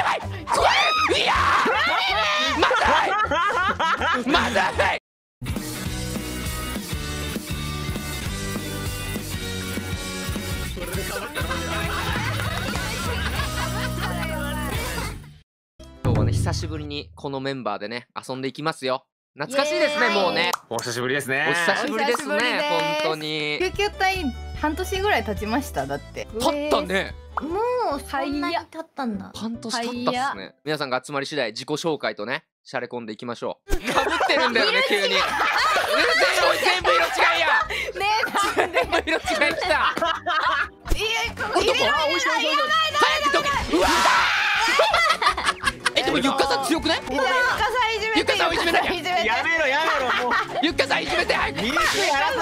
やばい怖いいやーまずいまずい今日はね久しぶりにこのメンバーでね遊んでいきますよ。懐かしいですねもうね。お久しぶりですね。お久しぶりですね本当に。救急隊半年ぐらい経ちましただって。経ったねもうそんなに経ったんだ。半年経ったっすね。皆さんが集まり次第自己紹介とねシャレ込んでいきましょう。かぶってるんだよね急に。全部色違いや。ね全部色違いきた。えいやここ入れろ入れろ早くどけ。うわえでもゆっかさん強くない？ゆっかさんいじめて。ゆっかさんをいじめて。やめろやめろもう。ゆっかさんいじめて早く。ミルクやらさ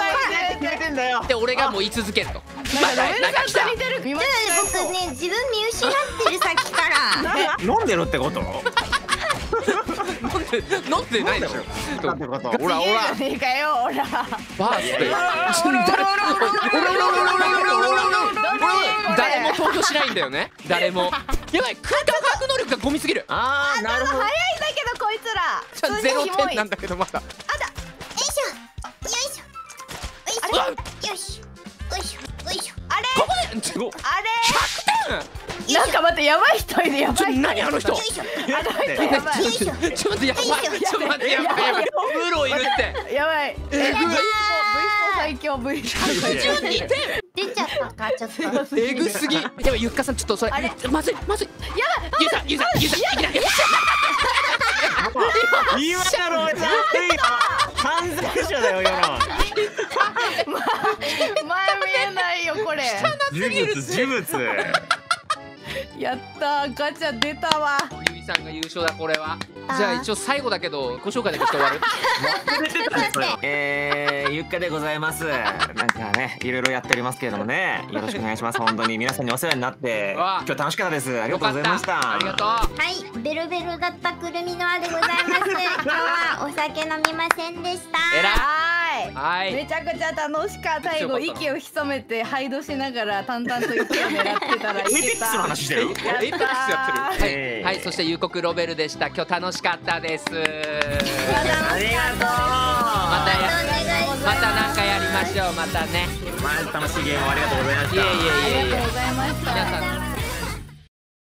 れてくれてんだよ。で俺がもう言い続けると。なんかロベルなんか来たさんと似てる。見間違えそう僕ね自分見失ってるさっきから。飲んでるってこと？飲んで飲んでないでしょなんてこと？ほらほらいいかよほらバースデー誰も投票しないんだよね誰もやばい空間把握能力がゴミすぎるああなるほど早いんだけどこいつらじゃあゼロ点なんだけどまだよいしょ。よいしょ。よいしょ。よいしょ。よいしょ。あれ？ここでちょあ100れなんか待ってやばい人いるやばい人。何あの人。やばいよいしょ。点ちょっと待ってやばい。ちょっと待ってやばい。やばい。プロい。るってやばい。えスポ最強 V スポ12点出ちゃったかちょっと。えぐすぎやばい。ゆっかさんちょっとそれあれまずい。まずい。やばい。ゆうさんゆうさんゆうさんい。きなり今だろちゃん犯罪者だよ今の前見えない。よこれ。呪物呪物 やったーガチャ出たわ。ゆいさんが優勝だこれは。じゃあ一応最後だけどご紹介だけして終わる？えー、ゆっかでございます。なんかねいろいろやっておりますけれどもね。よろしくお願いします。本当に。皆さんにお世話になって今日楽しかったです。ありがとうございました。ありがとう。はい、ベルベルだったくるみのあでございます。今日はお酒飲みませんでした。えらははい。いめちゃくちゃ楽しかった。最後息を潜めてハイドしながら淡々と息を狙ってたらいけエイペックスのた。話してる？エイペックスやってる。はえ。ーい、はい、そして夕刻ロベルでした。今日楽しかったです。ありがとうまた。やまたなんかやりましょう。またね。まあ楽しいゲームをありがとうございました。いえいえいえいえ。ありがとうございました。皆さん